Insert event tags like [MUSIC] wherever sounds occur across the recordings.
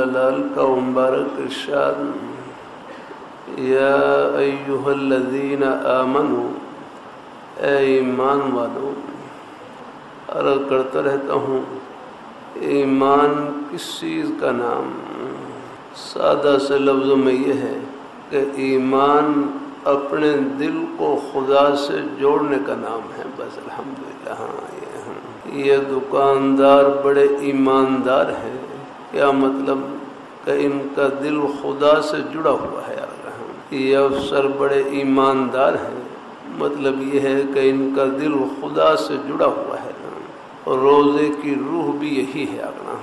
जलाल का मुबारक इरशाद या अयुहल्लज़ीन करता रहता हूँ ईमान किस चीज़ का नाम सादा से लफ्ज़ों में यह है कि ईमान अपने दिल को खुदा से जोड़ने का नाम है, बस अल्हम्दुलिल्लाह हाँ ये हाँ। ये दुकानदार बड़े ईमानदार हैं। क्या मतलब कि इनका दिल खुदा से जुड़ा हुआ है, यार ये अफसर बड़े ईमानदार हैं। मतलब ये है कि इनका दिल खुदा से जुड़ा हुआ है और रोज़े की रूह भी यही है अगना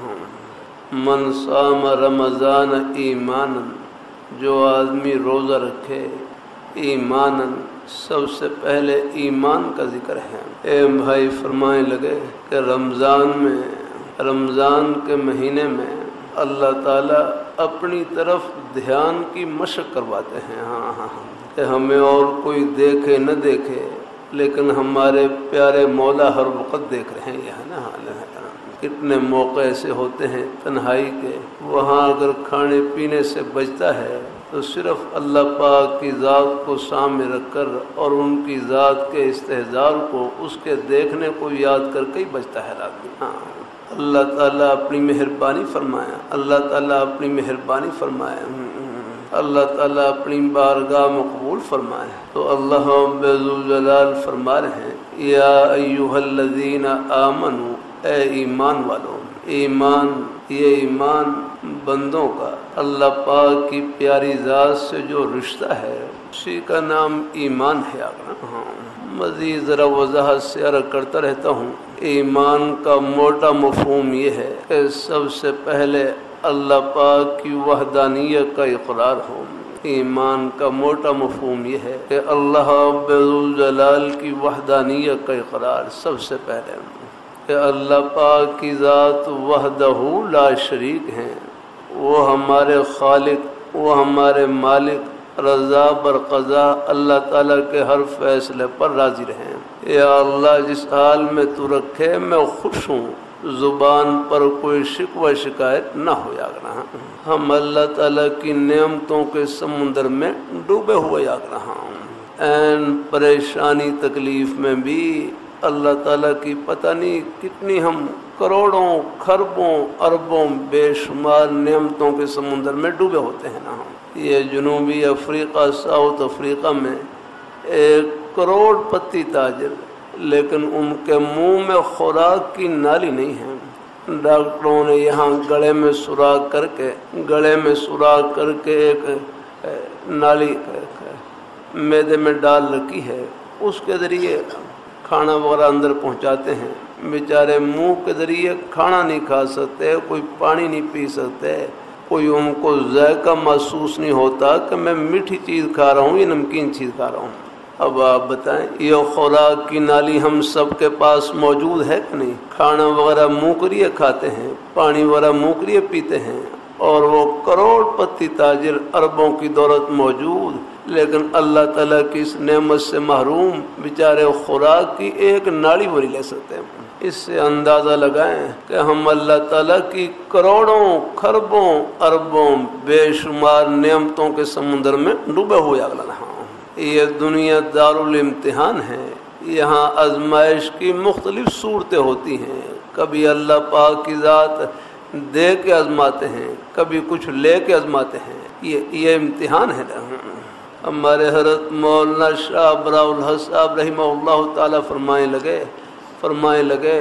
मन साम रमज़ान ईमान जो आदमी रोज़ा रखे ईमान सबसे पहले ईमान का ज़िक्र है। ए भाई फरमाए लगे कि रमज़ान में, रमज़ान के महीने में अल्लाह ताला अपनी तरफ़ ध्यान की मशक करवाते हैं। हाँ हाँ हाँ कि हमें और कोई देखे न देखे, लेकिन हमारे प्यारे मौला हर वक़्त देख रहे हैं, यह ना? हाल है। कितने मौके ऐसे होते हैं तन्हाई के। वहाँ अगर खाने पीने से बचता है तो सिर्फ़ अल्लाह पाक की ज़ात को सामने रखकर और उनकी ज़ात के इस्तेजार को उसके देखने को याद करके ही बचता है आदमी। हाँ। अल्लाह ताला अपनी मेहरबानी फरमाया। अल्लाह ताला अपनी मेहरबानी फरमाया। अल्लाह ताला अपनी बारगाह मकबूल फरमाए। तो अल्लाह बेजुलजलाल फरमा रहे हैं, या आमनु ए ईमान वालों, ईमान, ये ईमान बंदों का अल्लाह पाक की प्यारी ज़ात से जो रिश्ता है, उसी का नाम ईमान है आगरा। हाँ मज़ीद ज़रा वजाहत से अर्ज़ करता रहता हूँ। ईमान का मोटा मफहम यह है कि सबसे पहले अल्लाह पाक की वहदानियत का इकरार हो। ईमान का मोटा मफहम यह है कि अल्लाह जलाल की वहदानियत का इकरार सबसे पहले। अल्लाह पाक की ज़ात वहदहू ला शरीक हैं। वो हमारे खालिक, वो हमारे मालिक, रज़ा बर कज़ा, अल्लाह ताला के हर फैसले पर राज़ी रहें। या अल्लाह, जिस हाल में तू रखे, मैं खुश हूँ। ज़ुबान पर कोई शिकवा शिकायत ना हो यागना हम अल्लाह ताला की नेमतों के समुंदर में डूबे हुए याग रहा हूँ एन परेशानी तकलीफ़ में भी अल्लाह ताला की पता नहीं कितनी हम करोड़ों, खरबों, अरबों बेशुमार नेमतों के समुंदर में डूबे होते हैं ना हम। ये जनूबी अफ्रीका, साउथ अफ्रीका में एक करोड़पति ताजर, लेकिन उनके मुँह में खुराक की नाली नहीं है। डॉक्टरों ने यहाँ गले में सुराख करके, गले में सुराख करके एक नाली मैदे में डाल रखी है। उसके ज़रिए खाना वगैरह अंदर पहुँचाते हैं। बेचारे मुँह के ज़रिए खाना नहीं खा सकते, कोई पानी नहीं पी सकते। कोई उनको जायका महसूस नहीं होता कि मैं मीठी चीज़ खा रहा हूँ, या नमकीन चीज़ खा रहा हूँ। अब आप बताएँ, ये खुराक की नाली हम सब के पास मौजूद है कि नहीं? खाना वगैरह मुकरिए खाते हैं, पानी वगैरह मुकरिए पीते हैं। और वो करोड़पति ताजिर अरबों की दौलत मौजूद। लेकिन अल्लाह ताला की इस नेमत से महरूम बेचारे खुराक की एक नाड़ी वो ले सकते। हैं इससे अंदाज़ा लगाएँ कि हम अल्लाह ताला की करोड़ों, खरबों, अरबों बेशुमार नेमतों के समुंदर में डूबे हुए अगला रहा ये दुनिया दारुल इम्तिहान है। यहाँ आजमाइश की मुख्तलिफ़ सूरतें होती हैं। कभी अल्लाह पाक की ज़ात दे के आजमाते हैं, कभी कुछ ले के आजमाते हैं। ये ये इम्तिहान है। ना हमारे हरत मौलाना शाह बराउल साहब रही ताला फरमाए लगे फरमाए लगे,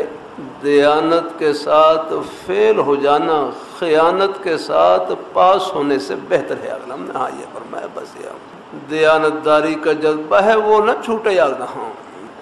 दयानत के साथ फेल हो जाना, ख़यानत के साथ पास होने से बेहतर है। अगला हमने हाँ ये फरमाया, बस ये। दयानतदारी का जज्बा है, वो न छूटे याद हाँ।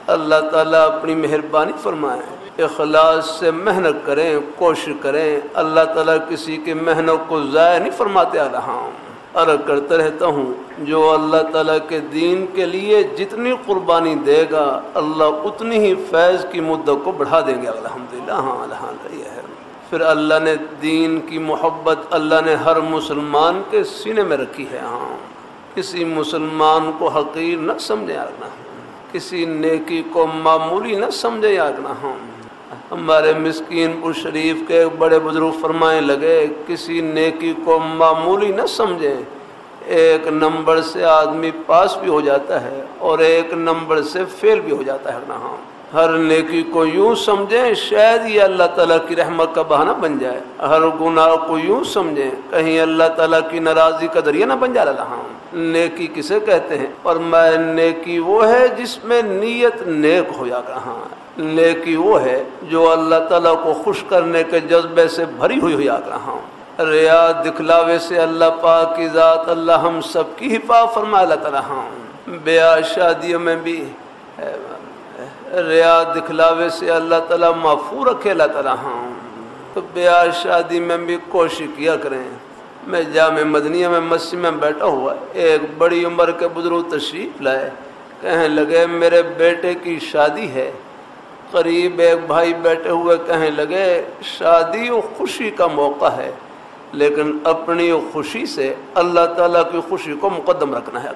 अल्लाह ताला अपनी मेहरबानी फरमाए। अखलास से मेहनत करें, कोशिश करें, अल्लाह ताला किसी की मेहनत को ज़ाय नहीं फरमाते आ रहा हूँ, अर्ज़ करता रहता हूँ, जो अल्लाह ताला के दीन के लिए जितनी कुर्बानी देगा, अल्लाह उतनी ही फैज़ की मुद्दत को बढ़ा देंगे अलहमदिल्ला हाँ अलहमदिल्ला है फिर अल्लाह ने दीन की मोहब्बत, अल्लाह ने हर मुसलमान के सीने में रखी है हाँ। किसी मुसलमान को हकीर न समझे आगना किसी नेकी को मामूली न समझे आगना हम हमारे मिसकीनपुर शरीफ के बड़े बुज़ुर्ग फरमाए लगे, किसी नेकी को मामूली न समझे। एक नंबर से आदमी पास भी हो जाता है और एक नंबर से फेल भी हो जाता है ना। हर नेकी को यूँ समझें, शायद ये अल्लाह ताला की रहमत का बहाना बन जाए। हर गुनाह को यूँ समझें, कहीं अल्लाह ताला की नाराज़गी का दरिया ना बन जा रहा हाँ नेकी किसे कहते हैं? और मैं नेकी वो है जिसमें नीयत नेक हो जाएगा हाँ। नेकी वो है जो अल्लाह ताला को खुश करने के जज्बे से भरी हुई हो जाएगा हाँ। रिया दिखलावे से अल्लाह पाक की ज़ात अल्लाह हम सबकी हिफा फरमा ताला हाँ। ब्याह शादियों में भी, रिया दिखलावे से अल्लाह ताला माफू रखे ताला हाँ। तो ब्याह शादी में भी कोशिश किया करें। मैं जाम मदनिया में मस्जिद में बैठा हुआ, एक बड़ी उम्र के बुज़ुर्ग तशरीफ़ लाए। कहने लगे, मेरे बेटे की शादी है। करीब एक भाई बैठे हुए कहने लगे, शादी खुशी का मौका है, लेकिन अपनी खुशी से अल्लाह ताला की खुशी को मुकदम रखना है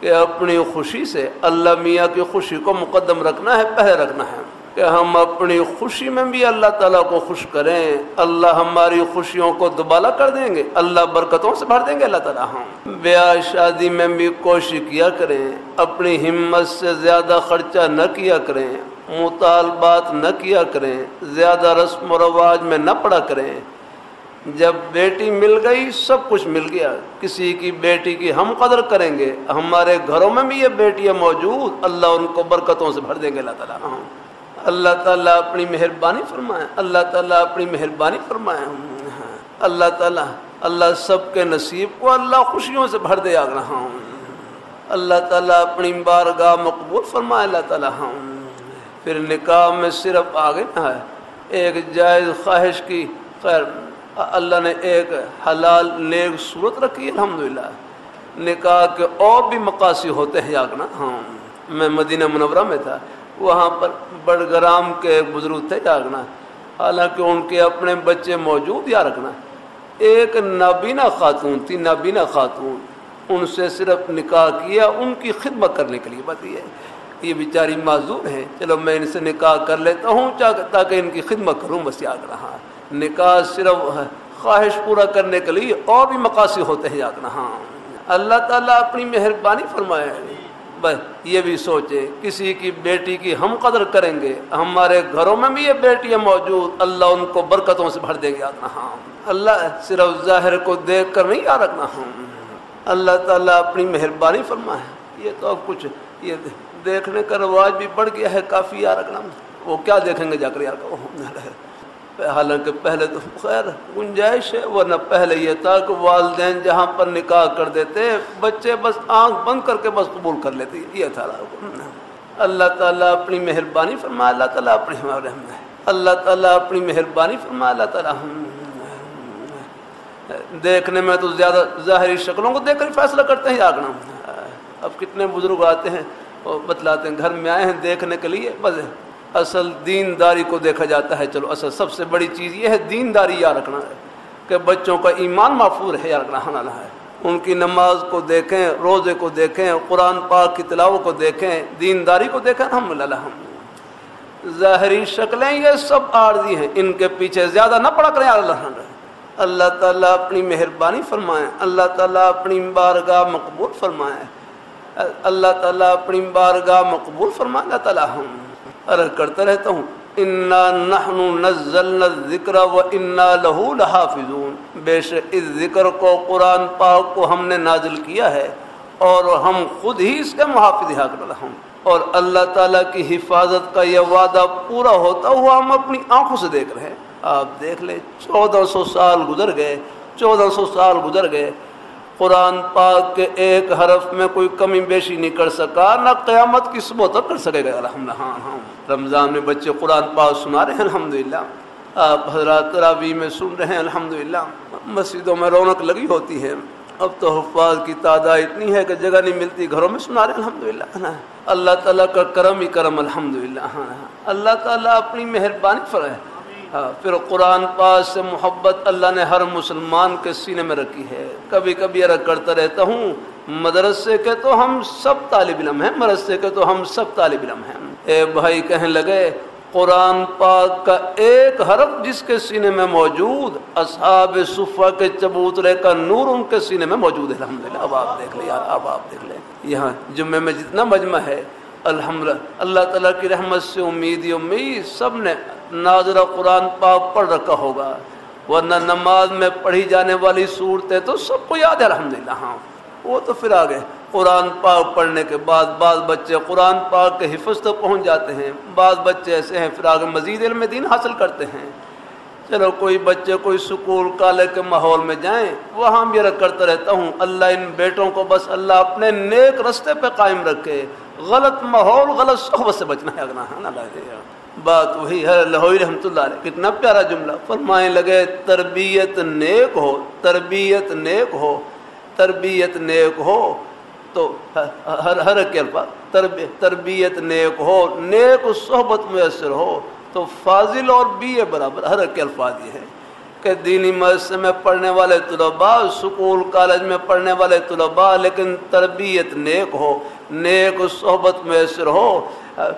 कि अपनी खुशी से अल्लाह मियाँ की खुशी को मुकदम रखना है, पहले रखना है। कि हम अपनी खुशी में भी अल्लाह ताला को खुश करें, अल्लाह हमारी खुशियों को दुबाला कर देंगे, अल्लाह बरकतों से भर देंगे अल्लाह ताला हम। ब्याह शादी में भी कोशिश किया करें, अपनी हिम्मत से ज़्यादा खर्चा न किया करें मुतालबात न किया करें, ज़्यादा रस्म रवाज में न पड़ा करें। जब बेटी मिल गई, सब कुछ मिल गया। किसी की बेटी की हम कदर करेंगे। हमारे घरों में भी ये बेटियाँ मौजूद। अल्लाह उनको बरकतों से भर देंगे, अल्लाह ताला। हाँ। अल्लाह ताला अपनी मेहरबानी फरमाए। अल्लाह ताला अपनी मेहरबानी फरमाए। अल्लाह ताला, अल्लाह सबके नसीब को अल्लाह खुशियों से भर दे आग रहा हूँ। अल्लाह ताला अपनी बारगाह मकबूल फरमाए, अल्लाह ताला। हाँ। फिर निकाह में सिर्फ़ आगे ना है। एक जायज़ ख्वाहिश की, खैर, अल्लाह ने एक हलाल, नेक सूरत रखी अलहमदिल्ला निकाह के और भी मकासी होते हैं यागना हाँ मैं मदीना मुनवरा में था। वहाँ पर बड़ग्राम के बुज़ुर्ग थे यागना हालाँकि उनके अपने बच्चे मौजूद या रखना। एक नाबीना खातून थी, नाबीना खातून। उनसे सिर्फ़ निकाह किया, उनकी खिदमत करने के लिए, बताइए। ये बेचारी माजूर हैं। चलो मैं इनसे निकाह कर लेता हूँ ताकि इनकी खिदमत करूँ, बस याद रहा। निकाह सिर्फ़ ख्वाहिश पूरा करने के लिए और भी मकासी होते हैं, याद रहा। अल्लाह ताला अपनी मेहरबानी फरमाए। बस ये भी सोचे, किसी की बेटी की हम कदर करेंगे, हमारे घरों में भी ये बेटियाँ मौजूद, अल्लाह उनको बरकतों से भर देंगे, याद रहा। अल्लाह सिर्फ़ ज़ाहिर को देख कर नहीं, याद रखना। हम अल्लाह ताला अपनी मेहरबानी फरमाए। ये तो अब कुछ, ये देखने का रवाज भी बढ़ गया है, काफ़ी यार रखना वो क्या देखेंगे जाकर यार हालाँकि पहले तो खैर गुंजाइश है, वरना पहले ये था कि वालदेन जहाँ पर निकाह कर देते, बच्चे बस आँख बंद करके बस कबूल कर लेते, ये था अल्लाह ताला अपनी मेहरबानी फरमा अल्लाह ताला अपनी अल्लाह ताला अपनी मेहरबानी फरमा अल्लाह ताला हम देखने में तो ज़्यादा ज़ाहरी शक्लों को देखकर फैसला करते हैं आगना अब कितने बुज़ुर्ग आते हैं और बतलाते हैं, घर में आए हैं देखने के लिए, बस असल दीनदारी को देखा जाता है, चलो, असल सबसे बड़ी चीज़ ये है, दीनदारी याद रखना है, कि बच्चों का ईमान माफूर है, याद रखना, है उनकी नमाज़ को देखें, रोज़े को देखें, कुरान पाक की तलाव को देखें, दीनदारी को देखें हम हम ज़ाहरी शक्लें ये सब आर्जी हैं, इनके पीछे ज़्यादा ना पड़ा करें अल्लाह अल्लाह ताला अपनी मेहरबानी फरमाएँ, अल्लाह ताला अपनी बारगाह मकबूल फरमाएँ। अल्लाह ताला अपनी बारगाह मकबूल फरमा, अल्लाह ताला हम अर्ज़ करता रहता हूँ। इन्ना नहनु नज़ल ज़िक्र व इन्ना लहू लहाफिजून। बेशक इस ज़िक्र को कुरान पाक को हमने नाजिल किया है और हम खुद ही इसके मुहाफिज हम और अल्लाह ताला की हिफाजत का यह वादा पूरा होता हुआ हम अपनी आँखों से देख रहे हैं। आप देख ले, चौदह सौ साल गुजर गए, चौदह सौ साल गुजर गए कुरान पाक के एक हरफ में कोई कमी बेशी नहीं कर सका, ना क़यामत की सुबह तक कर सकेगा। अलहमद हाँ हाँ। रमज़ान में बच्चे कुरान पाक सुना रहे हैं अलहमदिल्ला आप हजरात तरावी में सुन रहे हैं अलहमदिल्ला मस्जिदों में रौनक लगी होती है। अब तो हफाज की तादाद इतनी है कि जगह नहीं मिलती, घरों में सुना रहे अलहमदिल्ला है। अल्लाह ताला का करम ही करम अलहमदिल्ला हाँ अल्लाह ताला अपनी मेहरबानी पर है हाँ फिर कुरान पास से मोहब्बत अल्लाह ने हर मुसलमान के सीने में रखी है। कभी कभी अरग करता रहता हूँ, मदरसे के तो हम सब तालिब इलम हैं, मदरसे के तो हम सब तालब इलम हैं। ए भाई कहने लगे, कुरान पाक का एक हरफ जिसके सीने में मौजूद, असहाब सुफा के चबूतरे का नूर उनके सीने में मौजूद है। अलहमदिल्ला अब आप देख ले, यार, अब आप देख ले। यहाँ जुम्मे में जितना मजमा है अल्हम्दुलिल्लाह। अल्लाह ताला की रहमत से, उम्मीद ही उम्मीद, सबने नाजरा कुरान पाक पढ़ रखा होगा। वरना नमाज़ में पढ़ी जाने वाली सूरतें तो सबको याद है अलहमदिल्ला हाँ। वो तो फिर आ गए। कुरान पाक पढ़ने के बाद बाद बच्चे कुरान पाक के हिफज तक पहुँच जाते हैं। बाद बच्चे ऐसे हैं, फिर आगे मजीद इल्म दीन हासिल करते हैं। चलो, कोई बच्चे कोई स्कूल, काले के माहौल में जाएँ, वहाँ भी रख करता रहता हूँ, अल्लाह इन बेटों को बस अल्लाह अपने नेक रस्ते पे कायम रखे। गलत माहौल, गलत सोहबत से बचना है अगना है ना, बात वही है लहोई रहमतुल्लाह कितना प्यारा जुमला। फरमाए लगे, तरबियत नेक हो, तरबियत नेक हो, तरबियत नेक हो। तो हर हर के अल्फ़ा तरबियत नेक हो, नेक सोहबत मैसर हो। तो फाजिल और बी ए बराबर, हर के अल्फाज ये है। कि दीनी मदरसे में पढ़ने वाले तलबा, स्कूल, कॉलेज में पढ़ने वाले तलबा, लेकिन तरबियत नेक हो, नेक सोहबत मैसर हो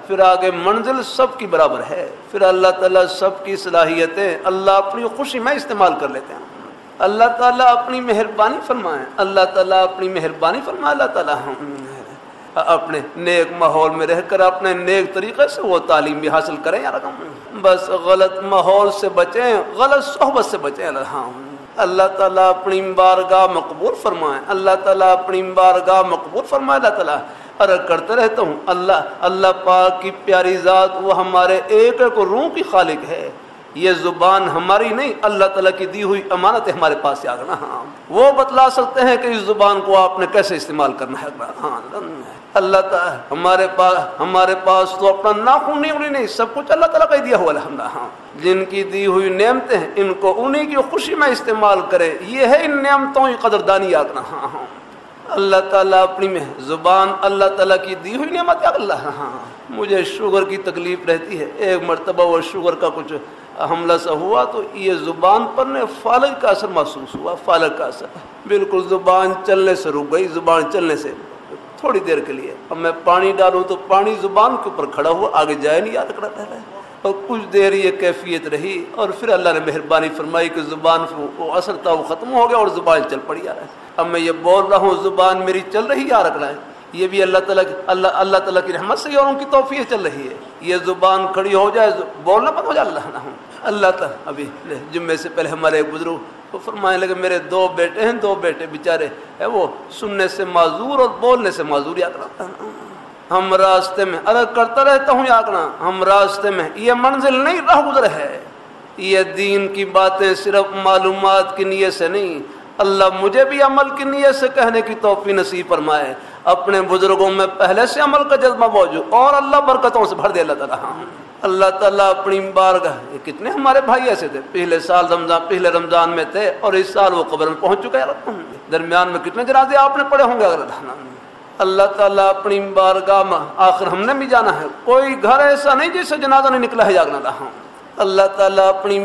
फिर आगे मंजिल सब की बराबर है। फिर अल्लाह ताला सब की सलाहियतें, अल्लाह अपनी खुशी में इस्तेमाल कर लेते हैं। अल्लाह ताला अपनी मेहरबानी फरमाए। अल्लाह ताला अपनी मेहरबानी फरमाए, अल्लाह ताला अपने नेक माहौल में रहकर अपने नेक तरीके से वो तालीम भी हासिल करें यार बस गलत माहौल से बचें, गलत सोहबत से बचें अल्लाह ताला अपनी बारगाह मकबूल फरमाए, अल्लाह ताला अपनी बारगाह मकबूल फरमाए, अल्लाह ताला अरे करते रहता हूँ। अल्लाह अल्लाह पाक की प्यारी ज़ात वो हमारे एक एक रूह की खालिक है। ये ज़ुबान हमारी नहीं, अल्लाह ताला की दी हुई अमानत है हमारे पास ना हाँ वो बतला सकते हैं कि इस ज़ुबान को आपने कैसे इस्तेमाल करना है। हाँ अल्लाह ताला हमारे पास हमारे पास तो अपना नाखून नहीं, उन्हीं नहीं सब कुछ अल्लाह ताला का ही दिया हुआ अलहमदा हाँ जिनकी दी हुई नियमतें हैं, इनको, उन्हीं की खुशी में इस्तेमाल करें। ये है इन नियमतों की कदरदानी याद रहा हाँ हाँ। अल्लाह ताला अपनी में ज़ुबान, अल्लाह ताला की दी हुई नियमत अल्लाह। हाँ मुझे शुगर की तकलीफ़ रहती है। एक मरतबा वो शुगर का कुछ हमला सा हुआ तो ये ज़ुबान पर ने फालक का असर महसूस हुआ फालक का असर। बिल्कुल ज़ुबान चलने से रुक गई, ज़ुबान चलने से। थोड़ी देर के लिए। अब मैं पानी डालूँ तो पानी ज़ुबान के ऊपर खड़ा हुआ, आगे जाए नहीं, याद रहा है और कुछ देर ये कैफियत रही और फिर अल्लाह ने मेहरबानी फरमाई कि ज़ुबान वो असर था, वो ख़त्म हो गया और ज़ुबान चल पड़ी है अब मैं ये बोल रहा हूँ, ज़ुबान मेरी चल रही या रख रहा है। ये भी अल्लाह ताला अल्लाह अल्लाह ताला की रहमत से और उनकी तोफ़ी चल रही है। ये ज़ुबान खड़ी हो जाए, बोलना बंद हो जाए, अल्लाह ना अल्लाह अभी जुम्मे से पहले हमारे बुज़ुर्ग तो फरमाने लगे, मेरे दो बेटे हैं, दो बेटे बेचारे। है वो, सुनने से माजूर और बोलने से माजूर, याद रखता है। हम रास्ते में अरे करता रहता हूँ, याद हम रास्ते में, ये मंजिल नहीं, रह गुजर है। ये दीन की बातें सिर्फ़ मालूम की नीयत से नहीं, अल्लाह मुझे भी अमल की नीयत से कहने की तोफ़ी नसीब फरमाए। अपने बुज़ुर्गों में पहले से अमल का जज्बा मौजूद, और अल्लाह बरकतों से भर दे, अल्लाह अल्लाह ताला अपनी बारगाह, ये कितने हमारे भाई ऐसे थे, पिछले साल रमज़ान, पिछले रमज़ान में थे, और इस साल वो कब्र में पहुँच चुके हैं। दरमियान में कितने जनाजे आपने पढ़े होंगे अगर अल्लाह ताला अपनी बारगाह में, आखिर हमने भी जाना है। कोई घर ऐसा नहीं जिससे जनाजा नहीं निकला है, जागना अल्लाह ताला अपनी,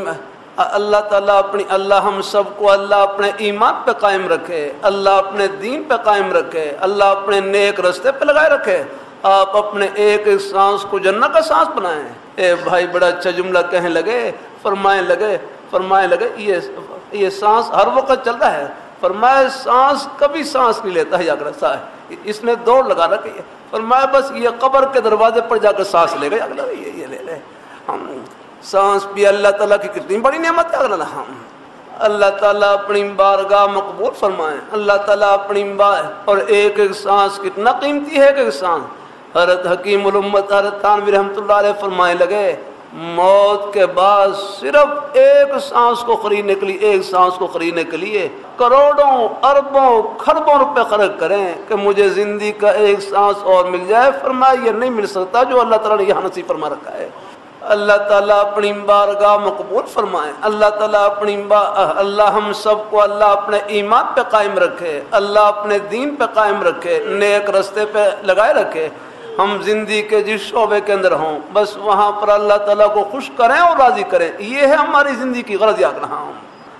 अल्लाह ताला अपनी, अल्लाह हम सबको, अल्लाह अपने ईमान पे कायम रखे, अल्लाह अपने दीन पे कायम रखे, अल्लाह अपने नेक रस्ते पे लगाए रखे। आप अपने एक सांस को जन्नत का सांस बनाए। ए भाई, बड़ा अच्छा जुमला कहने लगे, फरमाए लगे फरमाए लगे, ये ये सांस हर वक्त चल रहा है। फरमाए, सांस कभी सांस नहीं लेता है जाकर सा इसने दौड़ लगा रखी है। फरमाए, बस ये कब्र के दरवाजे पर जाकर सांस ले गए। अगला, ये ये ले ले। हम, सांस भी अल्लाह ताला की कितनी बड़ी नेमत है, अगला, हम। अल्लाह ताला अपनी बारगाह मकबूल फरमाए। अल्लाह ताला अपनी बार और एक एक सांस कितना कीमती है, एक एक सांस। हरत हकीम उम्मत हरत तानवी रहमतुल्लाह फरमाए लगे, मौत के बाद सिर्फ़ एक सांस को खरीदने के लिए, एक सांस को खरीदने के लिए करोड़ों, अरबों, खरबों रुपए खर्च करें कि मुझे ज़िंदगी का एक सांस और मिल जाए। फरमाया ये नहीं मिल सकता जो अल्लाह ताला ने यहाँ नसीब फरमा रखा है। अल्लाह ताला अपनी बारगाह मकबूल फरमाए। अल्लाह ताला अपनी अल्लाह हम सबको, अल्लाह अपने ईमान पे कायम रखे। अल्लाह अपने दीन पे कायम रखे। नेक रस्ते पे लगाए रखे। हम ज़िंदगी के जिस शोबे के अंदर हों, बस वहाँ पर अल्लाह ताला को खुश करें और राज़ी करें। ये है हमारी ज़िंदगी की गलत याद रहा हूँ।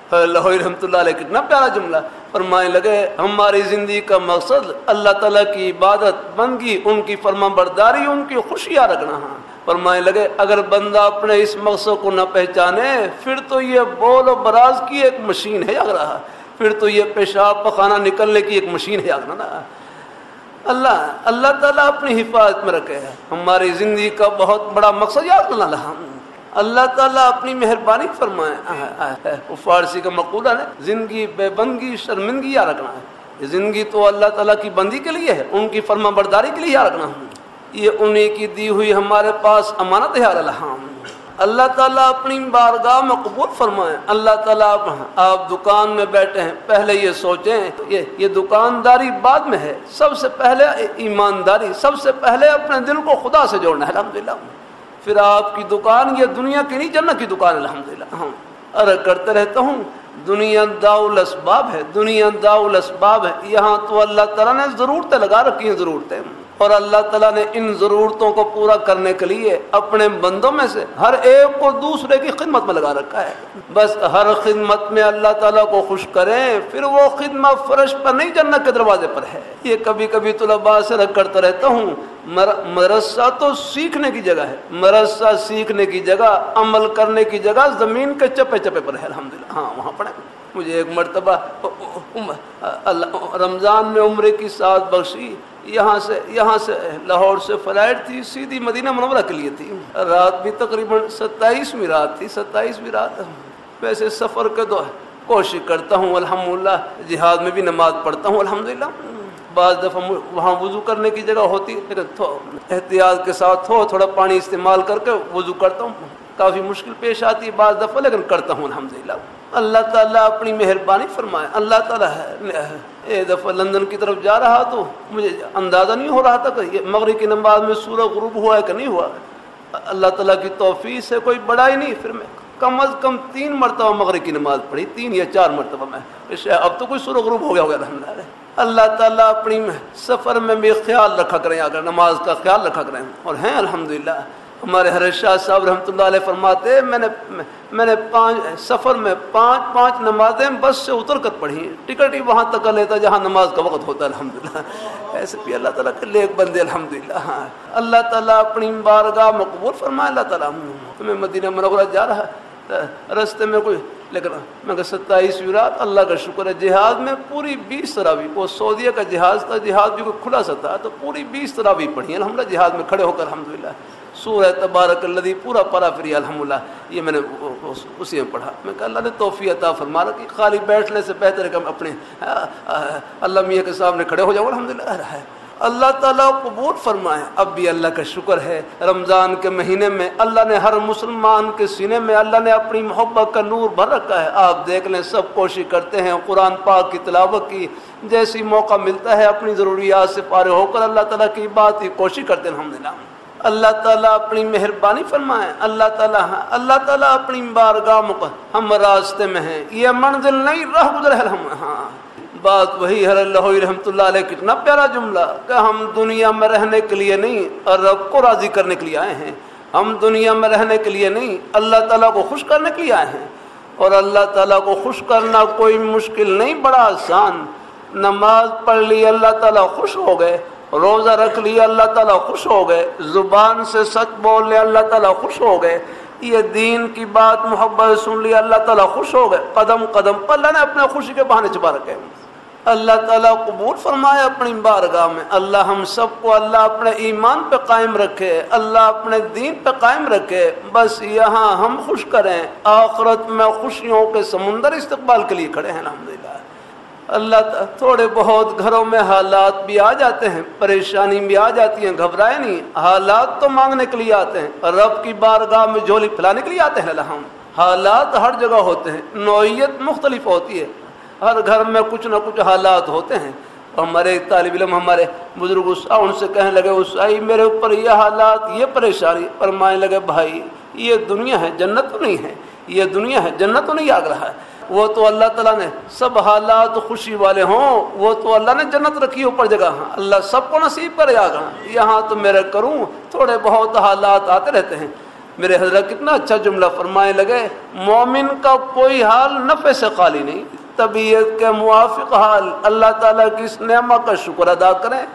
रहमतुल्लाह कितना प्यारा जुमला। फरमाने लगे, हमारी ज़िंदगी का मकसद अल्लाह ताला की इबादत, बंदगी, उनकी फर्मा बरदारी उनकी खुशियाँ रखना है। फरमाने लगे, अगर बंदा अपने इस मकसद को न पहचाने, फिर तो ये बोल बराज की एक मशीन है अगर रहा। फिर तो ये पेशाब पखाना निकलने की एक मशीन है अगर ना अल्लाह अल्लाह ताला अपनी हिफाजत में रखे है। हमारी ज़िंदगी का बहुत बड़ा मकसद याद अल्लाह ताला अपनी मेहरबानी फरमाए फारसी का मकूला है ज़िंदगी बेबंदगी शर्मिंदगी याद रखना है। ज़िंदगी तो अल्लाह ताला की बंदी के लिए है, उनकी फर्मा बरदारी के लिए याद रखना ये उन्हीं की दी हुई हमारे पास अमानत है अल्लाह अल्लाह ताला अपनी बारगाह में कबूल फरमाए। अल्लाह ताला आप आप दुकान में बैठे हैं, पहले ये सोचें ये ये दुकानदारी बाद में है। सबसे पहले ईमानदारी, सबसे पहले अपने दिल को खुदा से जोड़ना है। अलहमदिल्ला फिर आपकी दुकान, ये दुनिया की नहीं, जन्नत की दुकान अलहमदिल्ला हाँ। अरे करते रहता हूँ। दुनिया दाउल असबाब है, दुनिया दाउल असबाब है। यहाँ तो अल्लाह तला ने ज़रूरतें लगा रखी हैं, ज़रूरतें। और अल्लाह ताला ने इन ज़रूरतों को पूरा करने के लिए अपने बंदों में से हर एक को दूसरे की खिदमत में लगा रखा है। बस हर खिदमत में अल्लाह ताला को खुश करें फिर वो खिदमत फर्श पर नहीं जन्नत के दरवाजे पर है। ये कभी कभी तलबा से रख करता रहता हूँ। मर, मरसा तो सीखने की जगह है। मरसा सीखने की जगह अमल करने की जगह ज़मीन के चपे चपे पर है। अलहमदिल्ला हाँ वहाँ पढ़े। मुझे एक मरतबा रमज़ान में उम्र की सात बख्शी। यहाँ से यहाँ से लाहौर से फ़्लाइट थी, सीधी मदीना मनवरा के लिए थी। रात भी तकरीबन सत्ताईसवीं रात थी सत्ताईसवीं रात। वैसे सफ़र के दो कोशिश करता हूँ, अल्हम्दुलिल्लाह। जिहाद में भी नमाज़ पढ़ता हूँ, अल्हम्दुलिल्लाह। बाज़ दफ़ा वहाँ वज़ू करने की जगह होती, लेकिन एहतियात के साथ हो थोड़ा पानी इस्तेमाल करके वज़ू करता हूँ। काफ़ी मुश्किल पेश आती है बाद दफ़ा, लेकिन करता हूँ अलहमदिल्ला अल्लाह ताला अपनी मेहरबानी फरमाए। अल्लाह ताला एक दफ़ा लंदन की तरफ़ जा रहा तो मुझे अंदाज़ा नहीं हो रहा था कि मगरब की नमाज़ में सूरज गुरूब हुआ है कि नहीं हुआ अल्लाह ताला की तोफ़ी से कोई बड़ा ही नहीं, फिर मैं कम अज़ कम तीन मरतबा मगरब की नमाज़ पढ़ी, तीन या चार मरतबा मैं। अब तो कोई सूरज गुरूब हो गया होगा अलहमद अल्लाह ताला अपनी सफ़र में भी ख्याल रखा करें, अगर नमाज़ का ख्याल रखा करें। और हैं, अल्हम्दुलिल्लाह। हमारे हर शाह साहब रहमत फरमाते मैंने मैंने पाँच, सफ़र में पाँच पाँच नमाजें बस से उतर कर पढ़ी टिकट ही वहाँ तक लेता जहाँ नमाज़ का वक्त होता है अलहमदिल्ला ऐसे भी अल्लाह ताला के लेक बंदे अलहमदिल्ला हाँ। अल्लाह ताला अपनी बारगाह मकबूल फरमाए, अल्लाह ताला तुम्हें मदीना मनोरा जा रहा है। रस्ते में कोई, लेकिन मैं सत्ताईसवीं रात अल्लाह का शुक्र है, जिहाद में पूरी बीस तरावी, वो सऊदिया का जहाज़ था, जिहाद भी कोई खुला सा था तो पूरी बीस तरावी पढ़ी अलहमद जिहाद में खड़े होकर अलहमदिल्ला सूर तबारक लदी पूरा परा फिर अलहमला ये मैंने उसी में पढ़ा। मैं कहा, अल्लाह ने तोफ़ी अता फरमा कि खाली बैठने से बेहतर है कि अपने अल्लाह मियाँ के सामने खड़े हो जाओ अलहमदिल्ला है अल्लाह ताला कबूल फरमाए, अब भी अल्लाह का शुक्र है, रमज़ान के महीने में अल्लाह ने हर मुसलमान के सीने में अल्लाह ने अपनी मोहब्बत का नूर भर रखा है। आप देख लें, सब कोशिश करते हैं, कुरान पाक की तलावत की, जैसी मौका मिलता है, अपनी ज़रूरियात से पारे होकर अल्लाह ताला की बात की कोशिश करते हैं अलहमदिल्ला अल्लाह ताला अपनी मेहरबानी फरमाए। अल्लाह ताला अल्लाह ताला अपनी बारगाह में हम रास्ते में हैं। ये मंजिल नहीं, रह गुजर हम हाँ। बात वही है रहमतुल्लाह कितना प्यारा जुमला कि हम दुनिया में रहने के लिए नहीं और रब को राज़ी करने के लिए आए हैं। हम दुनिया में रहने के लिए नहीं, अल्लाह ताला को खुश करने के लिए आए हैं। और अल्लाह ताला को खुश करना कोई मुश्किल नहीं, बड़ा आसान। नमाज़ पढ़ ली, अल्लाह ताला खुश हो गए। रोज़ा रख लिया अल्लाह ताला खुश हो गए। ज़ुबान से सच बोल लिया अल्लाह ताला खुश हो गए। ये दीन की बात, मोहब्बत सुन लिया अल्लाह ताला खुश हो गए। कदम कदम, अल्लाह ने अपने खुशी के बहाने छुपा रखे अल्लाह ताला कबूल फरमाए अपनी बारगाह में, अल्लाह हम सबको, अल्लाह अपने ईमान पे कायम रखे, अल्लाह अपने दीन पे कायम रखे। बस यहाँ हम खुश करें। आखरत में खुशियों के समुंदर इस्तकबाल के लिए खड़े हैं अलहमदिल्ला अल्लाह थोड़े बहुत घरों में हालात भी आ जाते हैं, परेशानी भी आ जाती है, घबराए नहीं। हालात तो मांगने के लिए आते हैं रब की बारगाह में झोली फैलाने के लिए आते हैं हम हालात हर जगह होते हैं नौीयत मुख्तलिफ़ होती है। हर घर में कुछ ना कुछ हालात होते हैं। और हमारे तालब इलम, हमारे बुज़ुर्ग उस्सा उनसे कहने लगे उस्साई मेरे ऊपर ये हालात, ये परेशानी। पर माने लगे, भाई, ये दुनिया है, जन्नत तो नहीं है, ये दुनिया है, जन्नत तो नहीं आग रहा है। वो तो अल्लाह ताला ने, सब हालात खुशी वाले हों, वो तो अल्लाह ने जन्नत रखी ऊपर जगह। अल्लाह सबको नसीब करेगा यहाँ तो मेरे करूँ, थोड़े बहुत हालात आते रहते हैं। मेरे हज़रत कितना अच्छा जुमला फरमाए लगे, मोमिन का कोई हाल नफ़े से खाली नहीं। तबीयत के मुआफ़ हाल, अल्लाह ताला की इस नेमा का शुक्र अदा करें।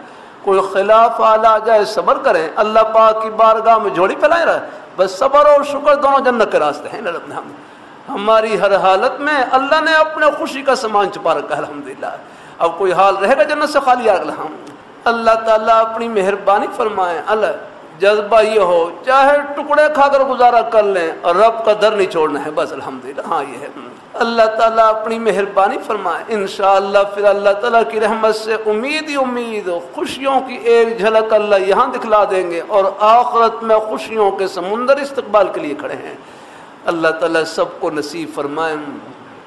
कोई खिलाफ हाल आ जाए सब्र करें। अल्लाह पाक की बारगाह में झोड़ी फैलाए रहे। बस सब्र और शुक्र दोनों जन्नत के रास्ते हैं हम हमारी हर हालत में अल्लाह ने अपने खुशी का सामान छुपा रखा अलहमदिल्ला अब कोई हाल रहेगा जन्नत से खाली आ हम अल्लाह ताला अपनी मेहरबानी फरमाए, अल्लाह, जज्बा ये हो, चाहे टुकड़े खाकर गुजारा कर लें और रब का दर नहीं छोड़ना है, बस अलहमदिल्ला हाँ ये है। अल्लाह ताला अपनी मेहरबानी फरमाए इन फिर अल्लाह ताला की रहमत से उम्मीद ही उम्मीद खुशियों की एक झलक अल्लाह यहाँ दिखला देंगे और आखरत में खुशियों के समुंदर इस्तकबाल के लिए खड़े हैं। अल्लाह ताला सबको नसीब फरमाए।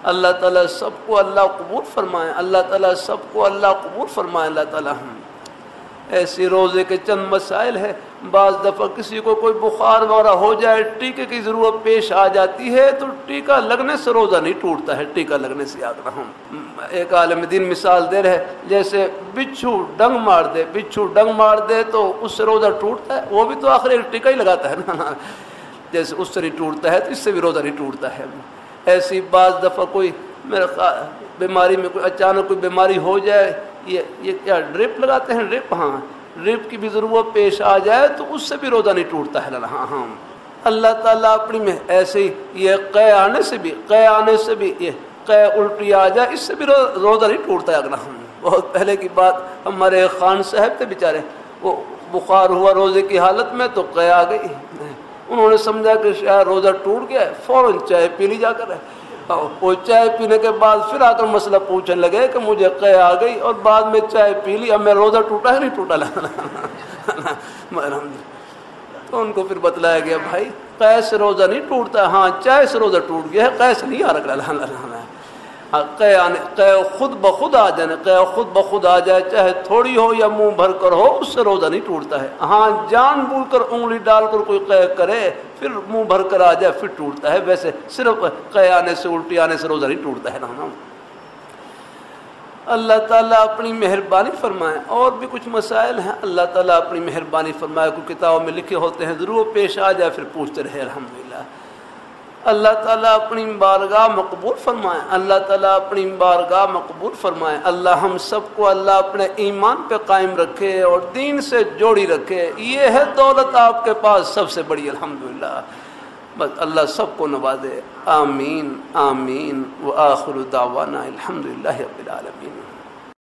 अल्लाह ताला सबको अल्लाह कबूल फरमाए। अल्लाह ताला सबको अल्लाह कबूल फरमाए। अल्लाह ताला हम ऐसे रोज़े के चंद मसाइल है। बाज़ दफ़ा किसी को कोई बुखार वगैरह हो जाए, टीके की ज़रूरत पेश आ जाती है तो टीका लगने से रोज़ा नहीं टूटता है। टीका लगने से याद रहा। एक आलम दिन मिसाल दे रहे जैसे बिच्छू डंग मार दे, बिच्छू डंग मार दे तो उससे रोज़ा टूटता है, वो भी तो आखिर एक टीका ही लगाता है ना। जैसे उससे नहीं टूटता है तो इससे भी रोज़ा नहीं टूटता है। ऐसी बाज़ दफ़ा कोई मेरे बीमारी में कोई अचानक कोई बीमारी हो जाए, ये ये क्या ड्रिप लगाते हैं? ड्रिप हाँ। ड्रिप की भी ज़रूरत पेश आ जाए तो उससे भी रोज़ा नहीं टूटता है। हाँ हाँ। अल्लाह ताला अपनी में ऐसे ही ये कै आने से भी, कै आने से भी ये कै उल्टी आ जाए, इससे भी रोज़ा नहीं टूटता है अगला। हम बहुत पहले की बात, हमारे खान साहब थे बेचारे, वो बुखार हुआ रोज़े की हालत में तो कै आ गई। उन्होंने समझा कि शायद रोज़ा टूट गया है, फ़ौरन चाय पी ली जाकर है। वो चाय पीने के बाद फिर आकर मसला पूछने लगे कि मुझे कह आ गई और बाद में चाय पी ली, अब मैं रोज़ा टूटा है, नहीं टूटा? लगा [LAUGHS] तो उनको फिर बतलाया गया, भाई कैसे रोज़ा नहीं टूटता? हाँ चाय से रोज़ा टूट गया है कैसे नहीं आ रहा [LAUGHS] कै आने कै खुद ब खुद आ जाने कै खुद ब खुद आ जाए, चाहे थोड़ी हो या मुँह भर कर हो, उससे रोज़ा नहीं टूटता है। हाँ जान बूझ कर उंगली डालकर कोई कै करे, फिर मुँह भर कर आ जाए, फिर टूटता है। वैसे सिर्फ़ कै आने से, उल्टी आने से रोज़ा नहीं टूटता है, ना अल्लाह ताला अपनी मेहरबानी फरमाए। और भी कुछ मसाइल हैं, अल्लाह ताला अपनी मेहरबानी फरमाए। कोई किताबों में लिखे होते हैं, ज़रूर पेश आ जाए, फिर पूछते रहे अलहमदिल्ला अल्लाह ताला अपनी बारगाह मकबूल फरमाए। अल्लाह ताला अपनी बारगाह मकबूल फरमाए। अल्लाह हम सबको अल्लाह अपने ईमान पे कायम रखे और दीन से जोड़ी रखे। ये है दौलत आपके पास सबसे बड़ी, अल्हम्दुलिल्लाह। बस अल्लाह सबको नवाजे। आमीन आमीन। व आखिर दावाना आलमीन।